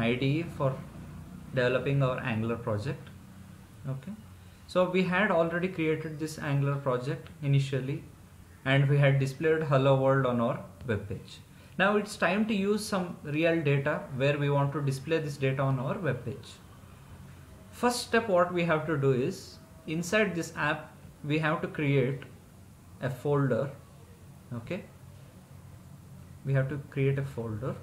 IDE for developing our Angular project. Okay. So we had already created this Angular project initially and we had displayed hello world on our web page. Now it's time to use some real data where we want to display this data on our web page. First step what we have to do is inside this app we have to create a folder okay we have to create a folder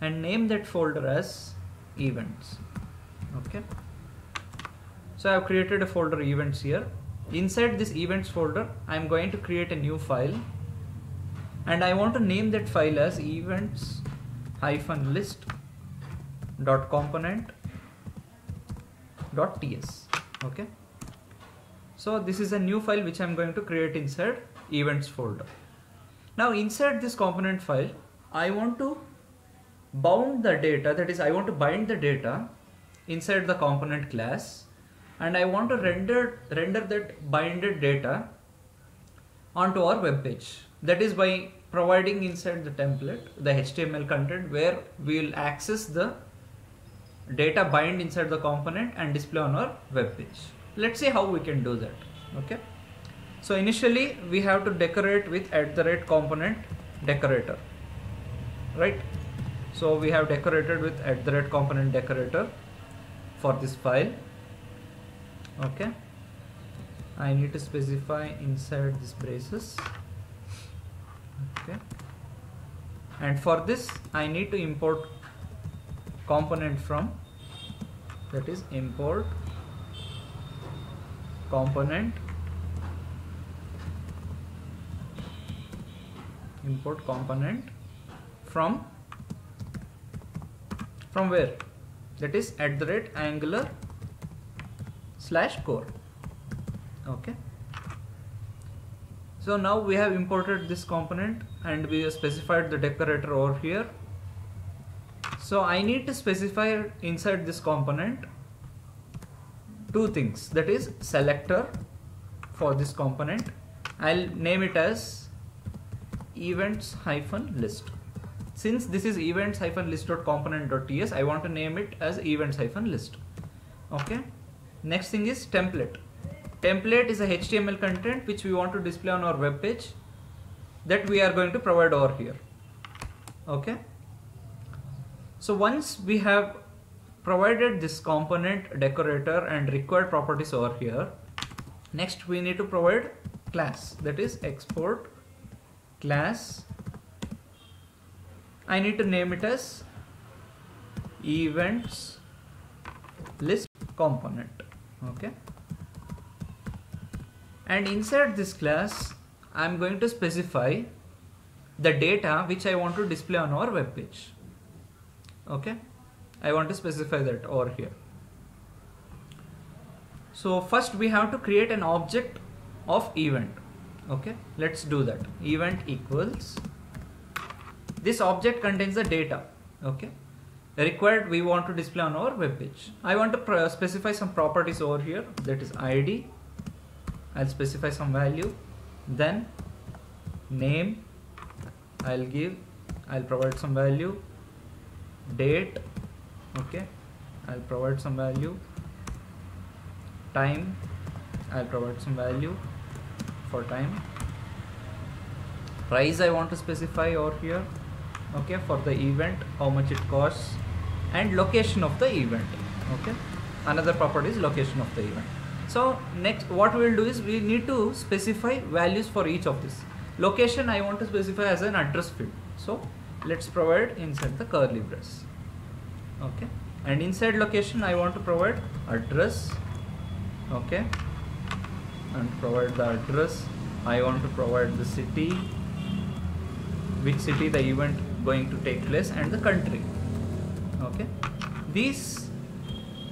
and name that folder as events. Okay. So I have created a folder events here. Inside this events folder I am going to create a new file. And I want to name that file as events hyphen list dot component dot ts. Okay. So this is a new file which I'm going to create inside events folder. Now inside this component file I want to bound the data that is I want to bind the data inside the component class and I want to render render that binded data onto our web page. That is by providing inside the template the HTML content where we will access the data bind inside the component and display on our web page. Let's see how we can do that okay? So initially we have to decorate with at the rate component decorator right so we have decorated with at the component decorator for this file. Okay. I need to specify inside this braces. Okay. And for this I need to import component from that is import component import component from from where? That is at the rate angular slash core. Okay. So now we have imported this component and we have specified the decorator over here. So I need to specify inside this component two things. That is selector for this component. I'll name it as events hyphen list since this is hyphen list dot ts I want to name it as events hyphen list okay? Next thing is template. Template is a HTML content which we want to display on our web page that we are going to provide over here. Okay? So once we have provided this component decorator and required properties over here next we need to provide class that is export class I need to name it as events list component okay? And inside this class I'm going to specify the data which I want to display on our web page okay? I want to specify that over here. So first we have to create an object of event okay? Let's do that. Event equals this object contains the data okay? Required we want to display on our web page. I want to specify some properties over here that is ID I'll specify some value then name I'll give I'll provide some value date okay? I'll provide some value time I'll provide some value for time. Price I want to specify over here okay for the event how much it costs and location of the event. Okay another property is location of the event. So next what we will do is we need to specify values for each of this. Location I want to specify as an address field. So let's provide inside the curly brace. Okay and inside location I want to provide address. Okay and provide the address. I want to provide the city. Which city the event going to take place and the country. Okay? These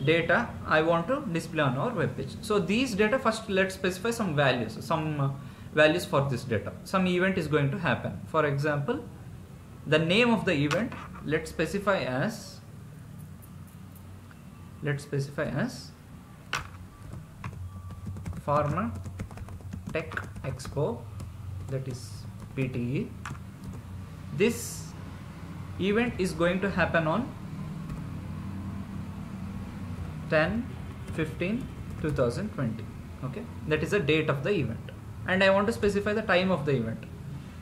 data I want to display on our web page. So these data first let's specify some values some uh, values for this data. Some event is going to happen. For example the name of the event let's specify as let's specify as Pharma Tech Expo that is PTE this event is going to happen on 10 15 2020 okay? That is the date of the event. And I want to specify the time of the event.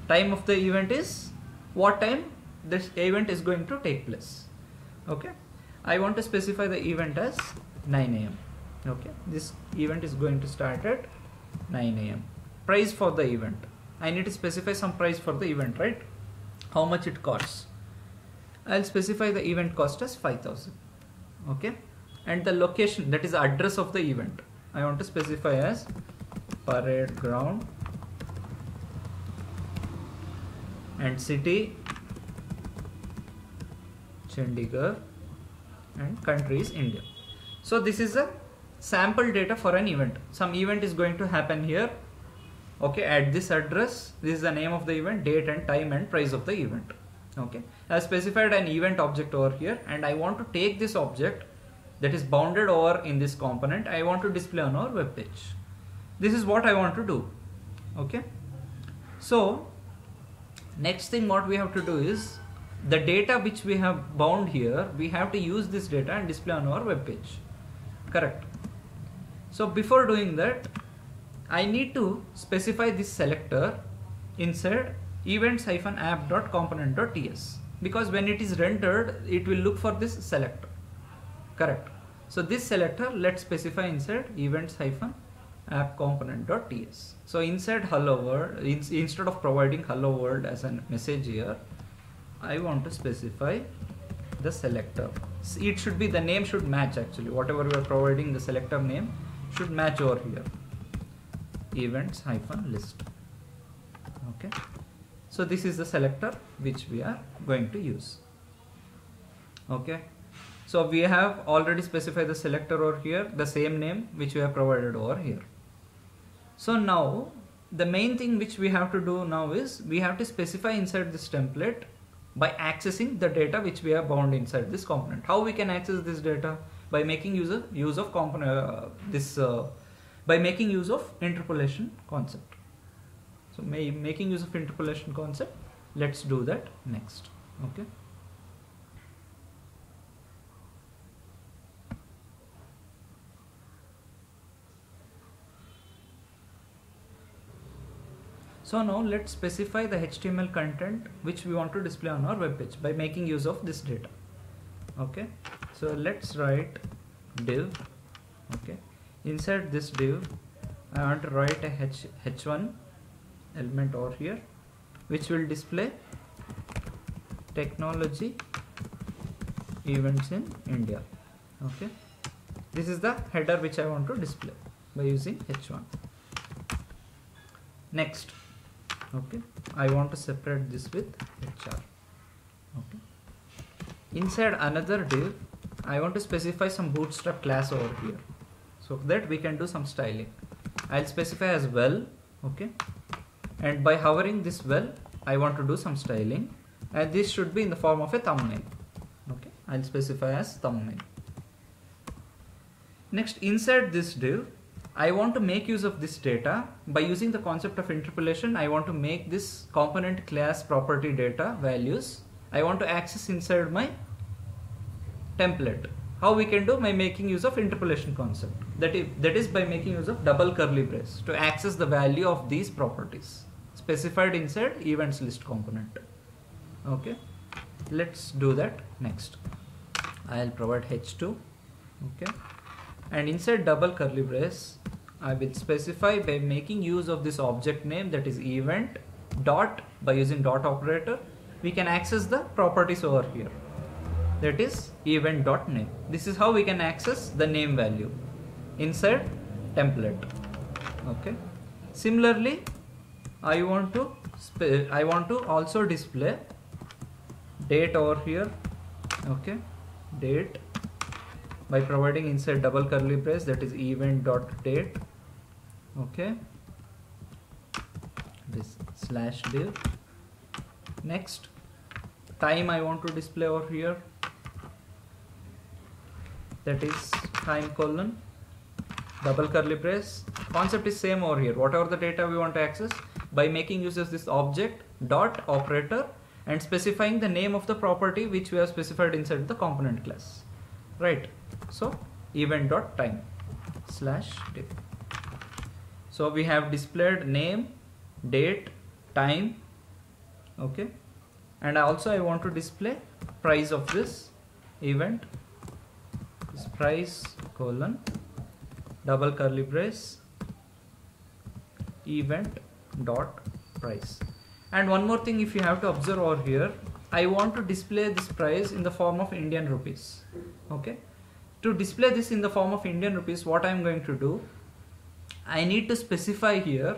Time of the event is what time this event is going to take place. Okay? I want to specify the event as 9 a.m. okay? This event is going to start at 9 a.m. price for the event. I need to specify some price for the event right? How much it costs I'll specify the event cost as 5000 okay and the location that is address of the event I want to specify as parade ground and city Chandigarh and country is India. So this is a sample data for an event. Some event is going to happen here. Okay, at this address, this is the name of the event, date and time and price of the event. Okay, I specified an event object over here and I want to take this object that is bounded over in this component. I want to display on our web page. This is what I want to do. Okay, so next thing what we have to do is the data which we have bound here, we have to use this data and display on our web page. Correct. So before doing that, I need to specify this selector inside events-app.component.ts because when it is rendered, it will look for this selector. Correct. So this selector, let's specify inside events hyphen app component.ts. So inside hello world, instead of providing hello world as a message here, I want to specify the selector. It should be the name should match actually. Whatever we are providing the selector name should match over here. Events hyphen list. Okay. So this is the selector which we are going to use. Okay. So we have already specified the selector over here, the same name which we have provided over here. So now the main thing which we have to do now is we have to specify inside this template by accessing the data which we have bound inside this component. How we can access this data? By making use of, use of component, uh, this, uh, by making use of interpolation concept. So may, making use of interpolation concept, let's do that next. Okay. So now let's specify the HTML content which we want to display on our web page by making use of this data. Okay, so let's write div. Okay, inside this div, I want to write a H, h1 element over here which will display technology events in India. Okay, this is the header which I want to display by using h1. Next, okay? I want to separate this with HR okay? Inside another div I want to specify some bootstrap class over here so that we can do some styling. I'll specify as well. Okay and by hovering this well I want to do some styling and this should be in the form of a thumbnail okay I'll specify as thumbnail next inside this div I want to make use of this data by using the concept of interpolation. I want to make this component class property data values. I want to access inside my template. How we can do by making use of interpolation concept. That is, that is by making use of double curly brace to access the value of these properties specified inside events list component. Okay, let's do that next. I'll provide h2. Okay? And inside double curly brace I will specify by making use of this object name that is event dot by using dot operator. We can access the properties over here. That is event dot name. This is how we can access the name value inside template. Okay? Similarly I want to I want to also display date over here okay? Date by providing inside double curly brace that is event dot date okay? This slash div. Next time I want to display over here that is time colon double curly brace. Concept is same over here. Whatever the data we want to access by making use of this object dot operator and specifying the name of the property which we have specified inside the component class. Right. So event dot time slash div so we have displayed name date time okay? And also I want to display price of this event. Is price colon double curly brace event dot price. And one more thing if you have to observe over here I want to display this price in the form of Indian rupees. Okay? To display this in the form of Indian rupees what I am going to do I need to specify here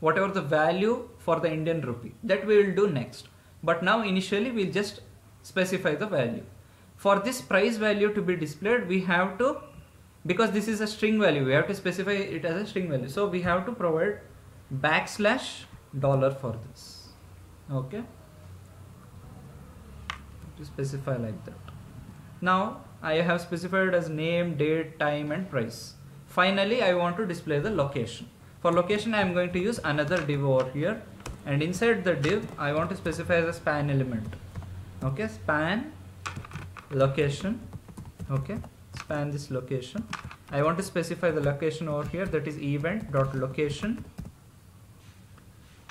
whatever the value for the Indian rupee. That we will do next. But now initially we'll just specify the value. For this price value to be displayed we have to because this is a string value we have to specify it as a string value. So we have to provide backslash dollar for this. Okay? To specify like that. Now I have specified as name date time and price. Finally I want to display the location. For location I am going to use another div over here. And inside the div I want to specify as a span element. Okay? Span location. Okay? Span this location. I want to specify the location over here. That is event dot location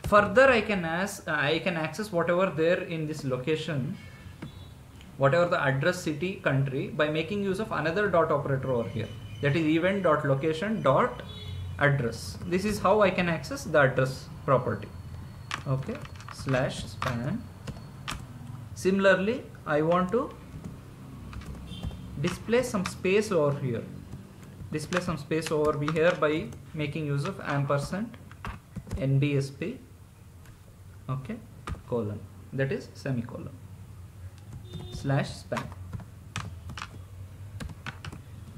further I can I can access whatever there in this location whatever the address city country by making use of another dot operator over here. That is event dot location dot address. This is how I can access the address property. Okay slash span. Similarly I want to display some space over here. Display some space over here by making use of ampersand nbsp okay? Colon. That is semicolon. Slash span.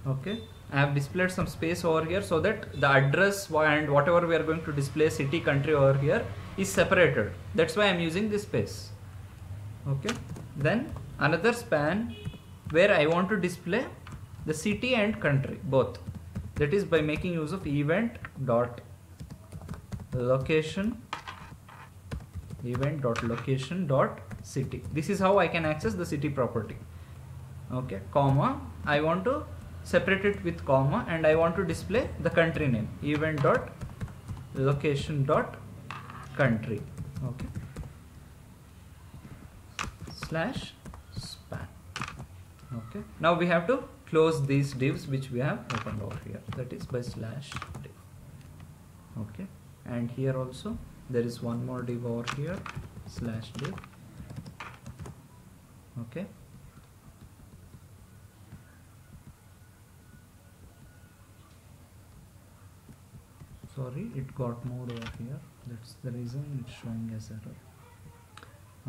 Okay? I have displayed some space over here so that the address and whatever we are going to display city country over here is separated. That's why I'm using this space. Okay? Then another span where I want to display the city and country both. That is by making use of event dot location event dot location dot city. This is how I can access the city property. Okay comma I want to separate it with comma and I want to display the country name. event dot location dot country. Okay. Slash span. Okay. Now we have to close these divs which we have opened over here. That is by slash div. Okay. And here also there is one more div over here slash div. Okay. Sorry it got moved over here. That's the reason it's showing as error.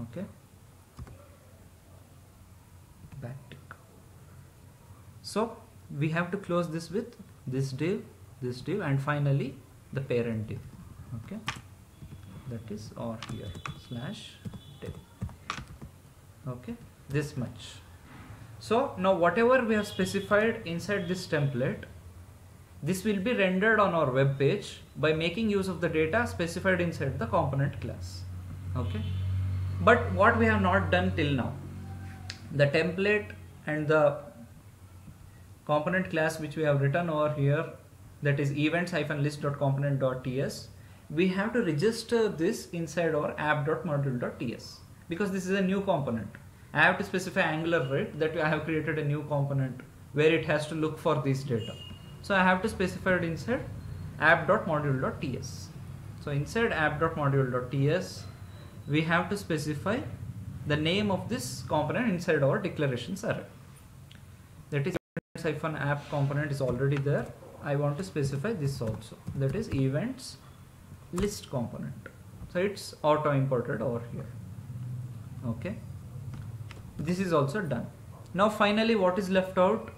Okay. Backtick so we have to close this with this div this div and finally the parent div. Okay that is or here slash div okay this much so now whatever we have specified inside this template this will be rendered on our web page by making use of the data specified inside the component class. Okay. But what we have not done till now, the template and the component class which we have written over here that is events-list.component.ts we have to register this inside our app.module.ts because this is a new component. I have to specify angular right that I have created a new component where it has to look for this data. So I have to specify it inside app.module.ts. So inside app.module.ts, we have to specify the name of this component inside our declarations array. That is hyphen app component is already there. I want to specify this also. That is events list component. So it's auto imported over here. Okay. This is also done. Now finally what is left out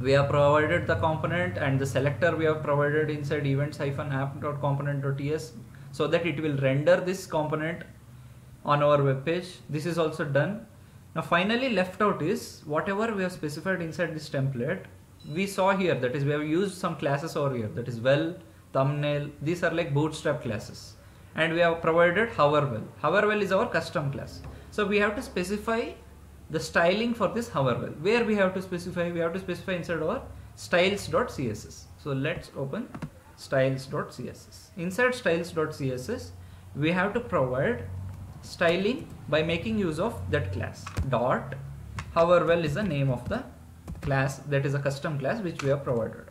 we have provided the component and the selector we have provided inside events-app.component.ts so that it will render this component on our web page this is also done now finally left out is whatever we have specified inside this template we saw here that is we have used some classes over here that is well thumbnail these are like bootstrap classes. And we have provided hoverwell hoverwell is our custom class. So we have to specify the styling for this hoverwell where we have to specify? We have to specify inside our styles.css. So let's open styles.css. Inside styles.css, we have to provide styling by making use of that class. Dot. Hoverwell is the name of the class. That is a custom class which we have provided.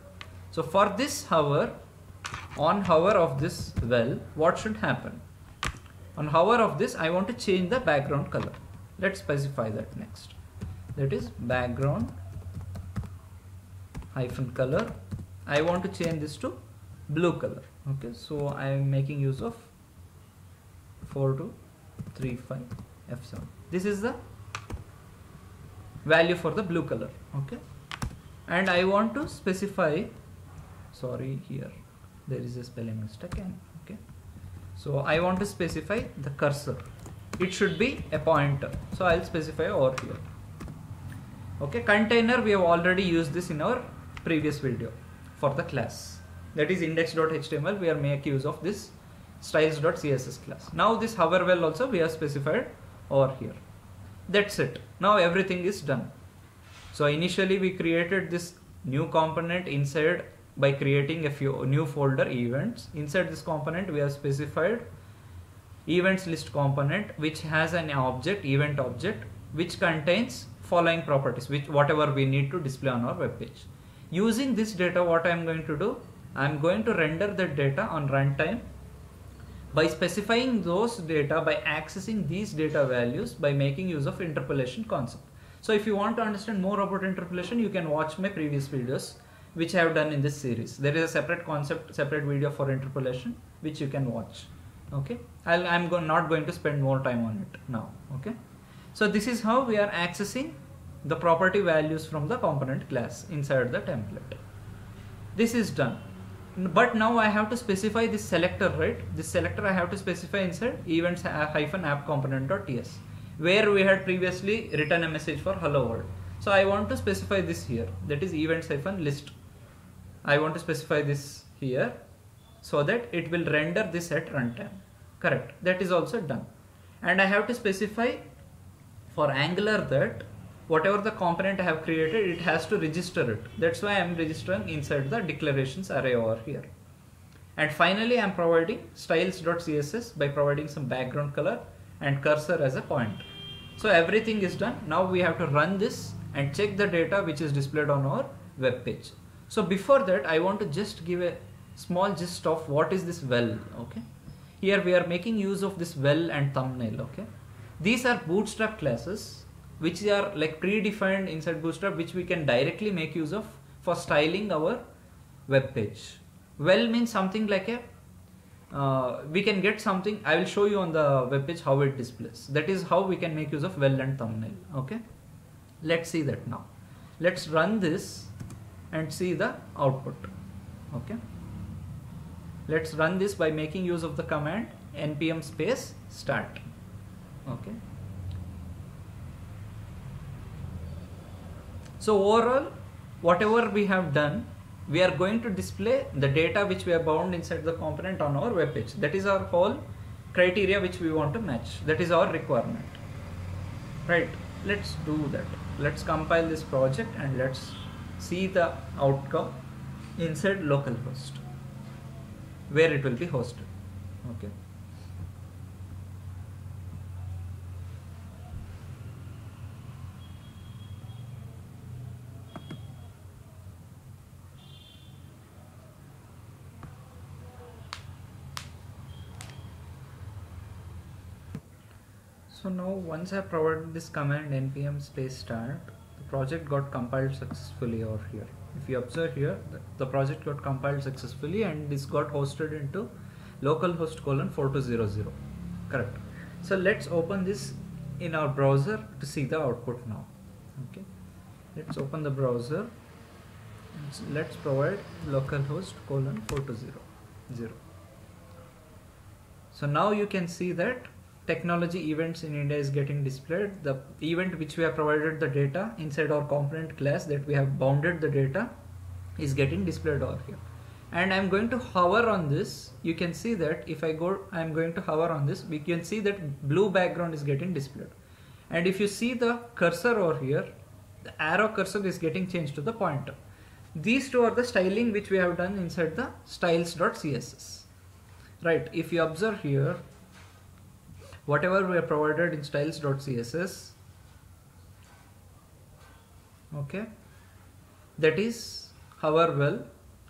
So for this hover on hover of this well what should happen? On hover of this I want to change the background color. Let's specify that next. That is background hyphen color. I want to change this to blue color. Okay, so I am making use of 4235 F7. This is the value for the blue color. Okay, and I want to specify. Sorry, here there is a spelling mistake. And okay, so I want to specify the cursor. It should be a pointer. So I'll specify over here. Okay, container we have already used this in our previous video for the class that is index.html we are make use of this styles.css class now this hover well also we have specified over here that's it now everything is done so initially we created this new component inside by creating a few new folder events. Inside this component we have specified events list component which has an object event object which contains following properties which whatever we need to display on our web page. Using this data what i am going to do? I am going to render that data on runtime by specifying those data by accessing these data values by making use of interpolation concept. So if you want to understand more about interpolation you can watch my previous videos which i have done in this series there is a separate concept separate video for interpolation which you can watch okay i am go not going to spend more time on it now okay so this is how we are accessing the property values from the component class inside the template. This is done. But now I have to specify this selector, right? This selector I have to specify inside events uh, hyphen app component.ts where we had previously written a message for hello world. So I want to specify this here that is events hyphen list. I want to specify this here so that it will render this at runtime. Correct. That is also done. And I have to specify for Angular that whatever the component I have created, it has to register it. That's why I'm registering inside the declarations array over here. And finally, I'm providing styles.css by providing some background color and cursor as a point. So everything is done. Now we have to run this and check the data which is displayed on our web page. So before that, I want to just give a small gist of what is this well, okay? Here we are making use of this well and thumbnail, okay? These are bootstrap classes which are like predefined inside bootstrap which we can directly make use of for styling our web page well means something like a uh, we can get something i will show you on the web page how it displays that is how we can make use of well and thumbnail okay let's see that now let's run this and see the output okay let's run this by making use of the command npm space start okay So overall, whatever we have done, we are going to display the data which we have bound inside the component on our web page. That is our whole criteria which we want to match. That is our requirement. Right, let's do that. Let's compile this project and let's see the outcome inside localhost where it will be hosted. Okay. So now once I provided this command npm space start, project got compiled successfully over here. If you observe here, the project got compiled successfully and this got hosted into localhost colon 4200. Correct. So let's open this in our browser to see the output now. Okay. Let's open the browser. Let's provide localhost colon 4200. So now you can see that technology events in India is getting displayed. The event which we have provided the data inside our component class that we have bounded the data is getting displayed over here. And I'm going to hover on this. You can see that if I go, I'm going to hover on this. We can see that blue background is getting displayed. And if you see the cursor over here, the arrow cursor is getting changed to the pointer. these two are the styling which we have done inside the styles.css right if you observe here whatever we have provided in styles.css okay. That is hover well.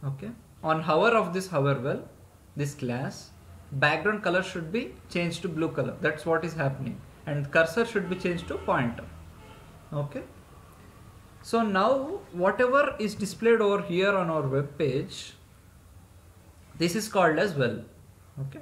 Okay. On hover of this hover well this class background color should be changed to blue color. That's what is happening. And cursor should be changed to pointer. Okay. So now whatever is displayed over here on our web page this is called as well. Okay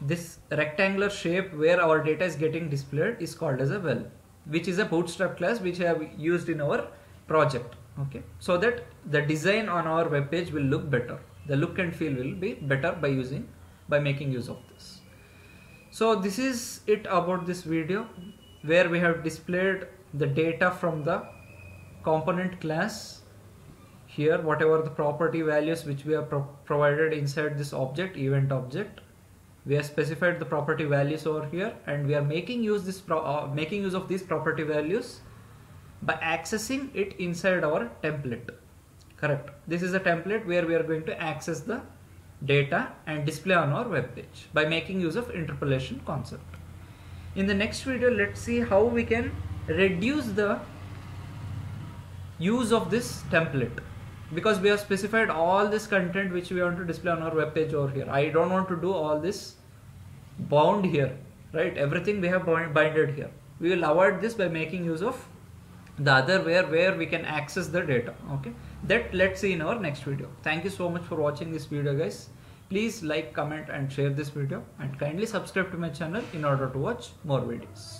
this rectangular shape where our data is getting displayed is called as a well which is a bootstrap class which I have used in our project okay? So that the design on our web page will look better. The look and feel will be better by using by making use of this. So this is it about this video where we have displayed the data from the component class here whatever the property values which we have pro provided inside this object event object we have specified the property values over here and we are making use this uh, making use of these property values by accessing it inside our template. Correct. This is a template where we are going to access the data and display on our web page by making use of interpolation concept. In the next video let's see how we can reduce the use of this template because we have specified all this content which we want to display on our web page over here. I don't want to do all this bound here right? Everything we have binded here. We will avoid this by making use of the other where where we can access the data okay? That let's see in our next video. Thank you so much for watching this video guys. Please like comment and share this video. And kindly subscribe to my channel in order to watch more videos